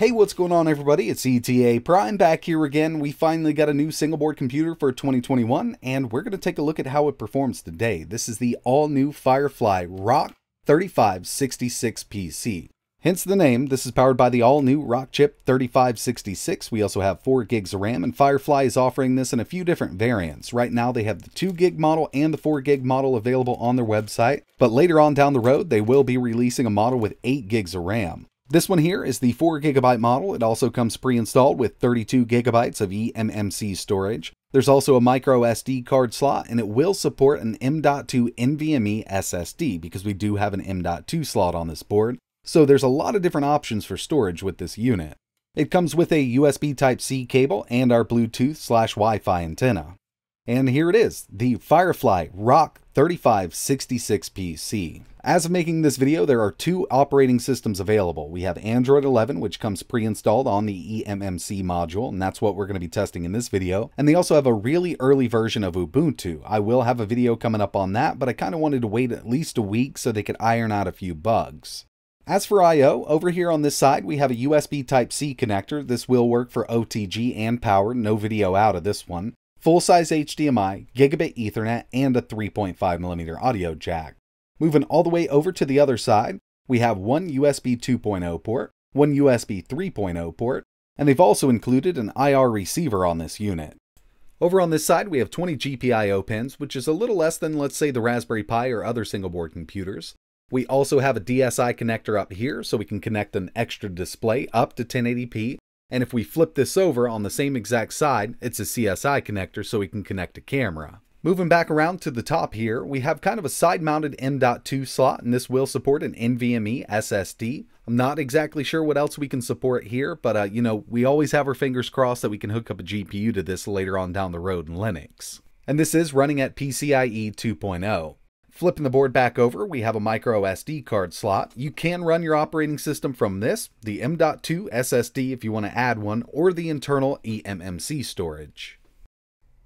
Hey, what's going on everybody? It's ETA Prime back here again. We finally got a new single board computer for 2021 and we're going to take a look at how it performs today. This is the all new Firefly ROC 3566 PC. Hence the name, this is powered by the all new Rockchip 3566. We also have 4 gigs of RAM and Firefly is offering this in a few different variants. Right now they have the 2 gig model and the 4 gig model available on their website, but later on down the road they will be releasing a model with 8 gigs of RAM. This one here is the 4GB model. It also comes pre-installed with 32GB of eMMC storage. There's also a micro SD card slot and it will support an M.2 NVMe SSD because we do have an M.2 slot on this board. So there's a lot of different options for storage with this unit. It comes with a USB Type-C cable and our Bluetooth slash Wi-Fi antenna. And here it is, the Firefly ROC 3566 PC. As of making this video, there are two operating systems available. We have Android 11, which comes pre-installed on the eMMC module, and that's what we're going to be testing in this video. And they also have a really early version of Ubuntu. I will have a video coming up on that, but I kind of wanted to wait at least a week so they could iron out a few bugs. As for I.O., over here on this side, we have a USB Type-C connector. This will work for OTG and power, no video out of this one full-size HDMI, gigabit Ethernet, and a 3.5mm audio jack. Moving all the way over to the other side, we have one USB 2.0 port, one USB 3.0 port, and they've also included an IR receiver on this unit. Over on this side, we have 20 GPIO pins, which is a little less than, let's say, the Raspberry Pi or other single board computers. We also have a DSI connector up here, so we can connect an extra display up to 1080p, and if we flip this over on the same exact side, it's a CSI connector so we can connect a camera. Moving back around to the top here, we have kind of a side-mounted M.2 slot, and this will support an NVMe SSD. I'm not exactly sure what else we can support here, but uh, you know, we always have our fingers crossed that we can hook up a GPU to this later on down the road in Linux. And this is running at PCIe 2.0. Flipping the board back over, we have a micro SD card slot. You can run your operating system from this, the M.2 SSD if you want to add one, or the internal eMMC storage.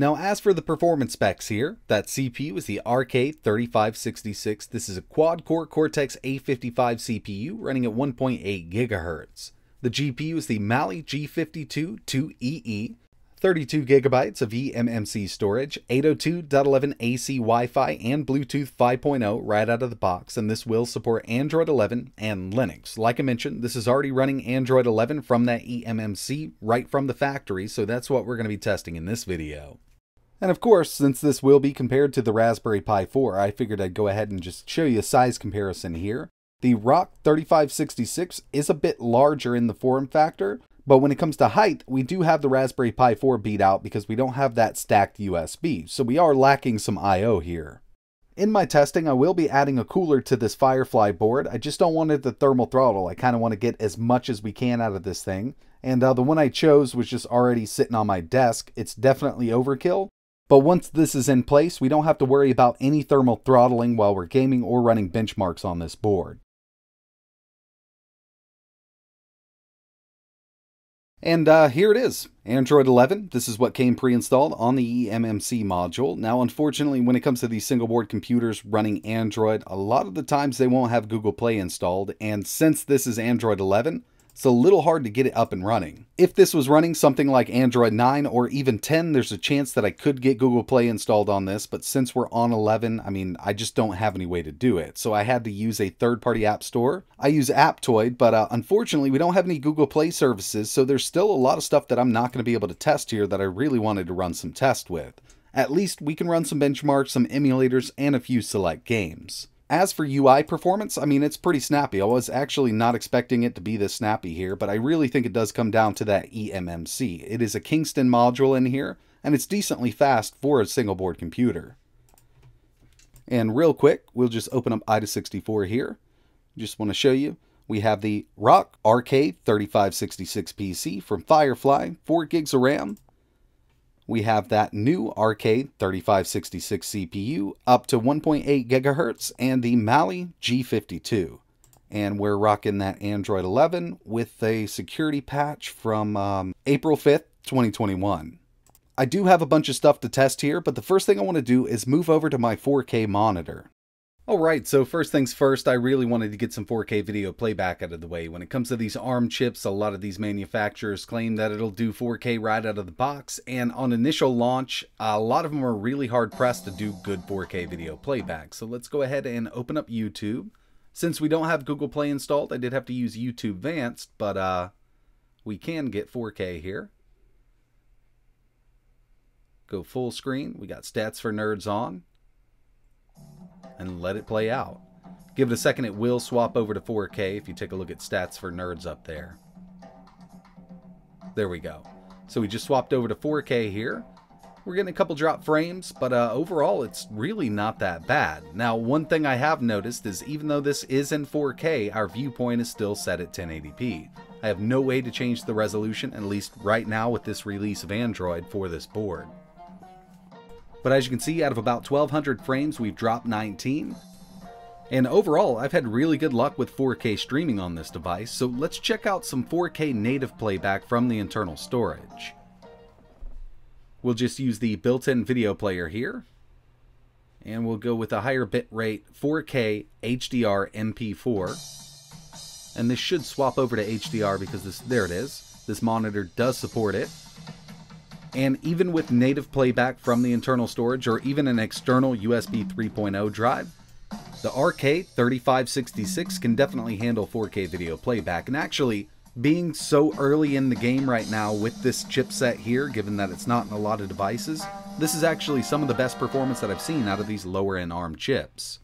Now as for the performance specs here, that CPU is the RK3566. This is a quad-core Cortex A55 CPU running at 1.8 GHz. The GPU is the Mali G52 2EE. 32 gigabytes of eMMC storage, 802.11ac Wi-Fi, and Bluetooth 5.0 right out of the box, and this will support Android 11 and Linux. Like I mentioned, this is already running Android 11 from that eMMC right from the factory, so that's what we're going to be testing in this video. And of course, since this will be compared to the Raspberry Pi 4, I figured I'd go ahead and just show you a size comparison here. The ROC 3566 is a bit larger in the form factor, but when it comes to height, we do have the Raspberry Pi 4 beat out because we don't have that stacked USB, so we are lacking some I.O. here. In my testing, I will be adding a cooler to this Firefly board. I just don't want it to thermal throttle. I kind of want to get as much as we can out of this thing. And uh, the one I chose was just already sitting on my desk. It's definitely overkill. But once this is in place, we don't have to worry about any thermal throttling while we're gaming or running benchmarks on this board. And uh, here it is, Android 11. This is what came pre-installed on the eMMC module. Now, unfortunately, when it comes to these single board computers running Android, a lot of the times they won't have Google Play installed. And since this is Android 11, it's a little hard to get it up and running. If this was running something like Android 9 or even 10, there's a chance that I could get Google Play installed on this, but since we're on 11, I mean, I just don't have any way to do it. So I had to use a third-party app store. I use Aptoide, but uh, unfortunately, we don't have any Google Play services, so there's still a lot of stuff that I'm not going to be able to test here that I really wanted to run some tests with. At least we can run some benchmarks, some emulators, and a few select games. As for UI performance, I mean, it's pretty snappy. I was actually not expecting it to be this snappy here, but I really think it does come down to that eMMC. It is a Kingston module in here, and it's decently fast for a single board computer. And real quick, we'll just open up AIDA64 here. Just want to show you. We have the ROC RK3566 PC from Firefly, 4 gigs of RAM, we have that new RK3566 CPU up to 1.8 gigahertz and the Mali G52. And we're rocking that Android 11 with a security patch from um, April 5th, 2021. I do have a bunch of stuff to test here, but the first thing I want to do is move over to my 4K monitor. Alright, so first things first, I really wanted to get some 4K video playback out of the way. When it comes to these ARM chips, a lot of these manufacturers claim that it'll do 4K right out of the box, and on initial launch, a lot of them are really hard pressed to do good 4K video playback. So let's go ahead and open up YouTube. Since we don't have Google Play installed, I did have to use YouTube Vanced, but uh, we can get 4K here. Go full screen, we got Stats for Nerds on and let it play out. Give it a second, it will swap over to 4K if you take a look at stats for nerds up there. There we go. So we just swapped over to 4K here. We're getting a couple drop frames, but uh, overall it's really not that bad. Now, one thing I have noticed is even though this is in 4K, our viewpoint is still set at 1080p. I have no way to change the resolution, at least right now with this release of Android for this board. But as you can see, out of about 1200 frames, we've dropped 19. And overall, I've had really good luck with 4K streaming on this device, so let's check out some 4K native playback from the internal storage. We'll just use the built-in video player here, and we'll go with a higher bitrate 4K HDR MP4. And this should swap over to HDR because this, there it is. This monitor does support it. And even with native playback from the internal storage or even an external USB 3.0 drive, the RK3566 can definitely handle 4K video playback. And actually, being so early in the game right now with this chipset here, given that it's not in a lot of devices, this is actually some of the best performance that I've seen out of these lower end ARM chips.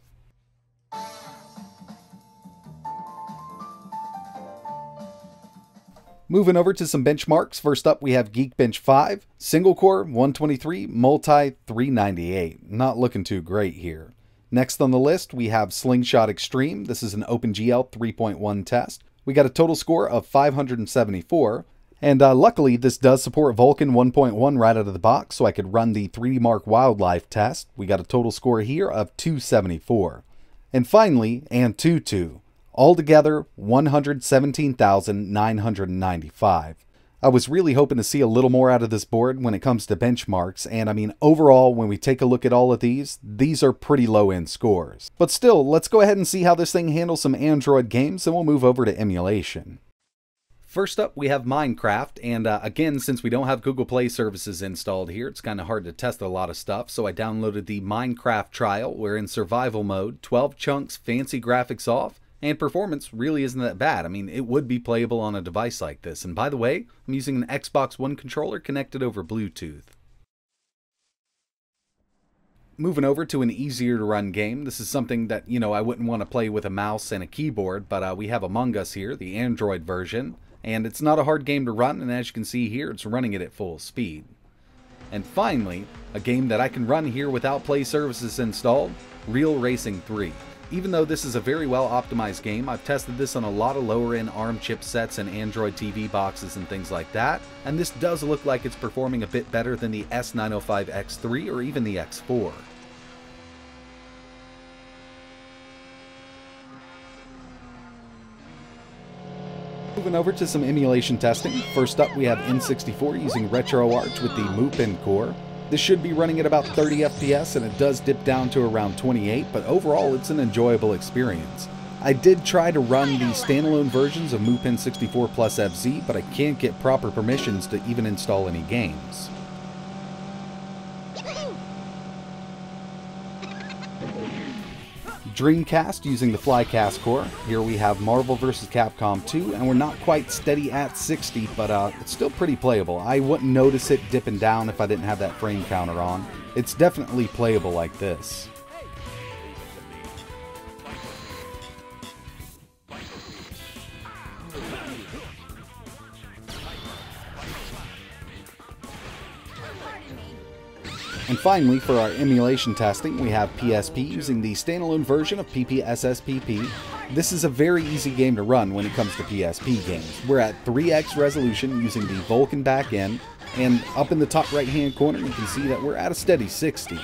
Moving over to some benchmarks. First up, we have Geekbench 5, single core 123, multi 398. Not looking too great here. Next on the list, we have Slingshot Extreme. This is an OpenGL 3.1 test. We got a total score of 574. And uh, luckily, this does support Vulkan 1.1 right out of the box, so I could run the 3D Mark Wildlife test. We got a total score here of 274. And finally, Antutu. Altogether, 117,995. I was really hoping to see a little more out of this board when it comes to benchmarks, and I mean, overall, when we take a look at all of these, these are pretty low end scores. But still, let's go ahead and see how this thing handles some Android games, and we'll move over to emulation. First up, we have Minecraft, and uh, again, since we don't have Google Play services installed here, it's kind of hard to test a lot of stuff, so I downloaded the Minecraft trial. We're in survival mode, 12 chunks, fancy graphics off, and performance really isn't that bad. I mean, it would be playable on a device like this. And by the way, I'm using an Xbox One controller connected over Bluetooth. Moving over to an easier to run game. This is something that, you know, I wouldn't want to play with a mouse and a keyboard, but uh, we have Among Us here, the Android version. And it's not a hard game to run, and as you can see here, it's running it at full speed. And finally, a game that I can run here without play services installed, Real Racing 3. Even though this is a very well optimized game, I've tested this on a lot of lower end ARM chipsets and Android TV boxes and things like that, and this does look like it's performing a bit better than the S905X3 or even the X4. Moving over to some emulation testing. First up, we have N64 using RetroArch with the Mupen core. This should be running at about 30 FPS and it does dip down to around 28, but overall it's an enjoyable experience. I did try to run the standalone versions of Mupen 64 Plus FZ, but I can't get proper permissions to even install any games. Dreamcast using the Flycast core. Here we have Marvel vs. Capcom 2, and we're not quite steady at 60, but uh, it's still pretty playable. I wouldn't notice it dipping down if I didn't have that frame counter on. It's definitely playable like this. And finally, for our emulation testing, we have PSP using the standalone version of PPSSPP. This is a very easy game to run when it comes to PSP games. We're at 3x resolution using the Vulkan backend, and up in the top right hand corner you can see that we're at a steady 60.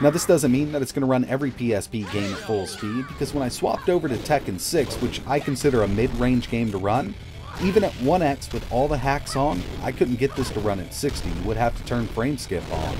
Now this doesn't mean that it's going to run every PSP game at full speed, because when I swapped over to Tekken 6, which I consider a mid-range game to run, even at 1x with all the hacks on, I couldn't get this to run at 60. You would have to turn frame skip on.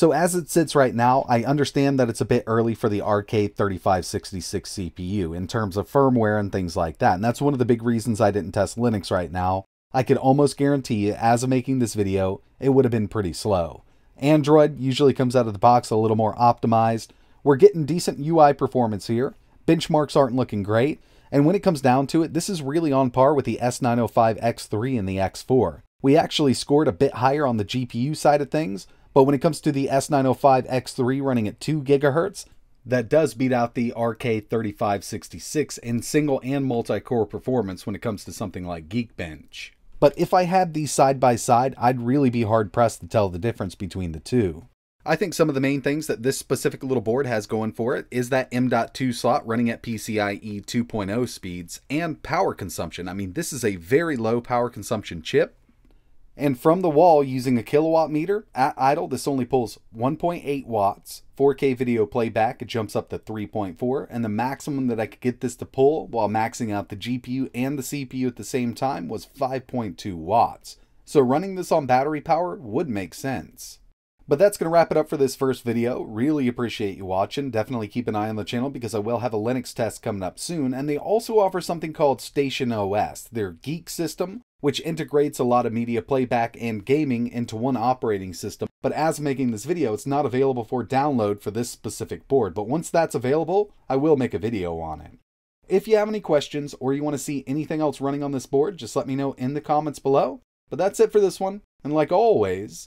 So as it sits right now, I understand that it's a bit early for the RK3566 CPU in terms of firmware and things like that. And that's one of the big reasons I didn't test Linux right now. I could almost guarantee you, as of making this video, it would have been pretty slow. Android usually comes out of the box a little more optimized. We're getting decent UI performance here. Benchmarks aren't looking great. And when it comes down to it, this is really on par with the S905X3 and the X4. We actually scored a bit higher on the GPU side of things, but when it comes to the S905X3 running at 2 GHz, that does beat out the RK3566 in single and multi-core performance when it comes to something like Geekbench. But if I had these side by side, I'd really be hard pressed to tell the difference between the two. I think some of the main things that this specific little board has going for it is that M.2 slot running at PCIe 2.0 speeds and power consumption. I mean, this is a very low power consumption chip, and from the wall using a kilowatt meter at idle, this only pulls 1.8 watts. 4K video playback, it jumps up to 3.4. And the maximum that I could get this to pull while maxing out the GPU and the CPU at the same time was 5.2 watts. So running this on battery power would make sense. But that's going to wrap it up for this first video. Really appreciate you watching. Definitely keep an eye on the channel because I will have a Linux test coming up soon. And they also offer something called Station OS, their geek system, which integrates a lot of media playback and gaming into one operating system. But as making this video, it's not available for download for this specific board. But once that's available, I will make a video on it. If you have any questions or you want to see anything else running on this board, just let me know in the comments below. But that's it for this one. And like always,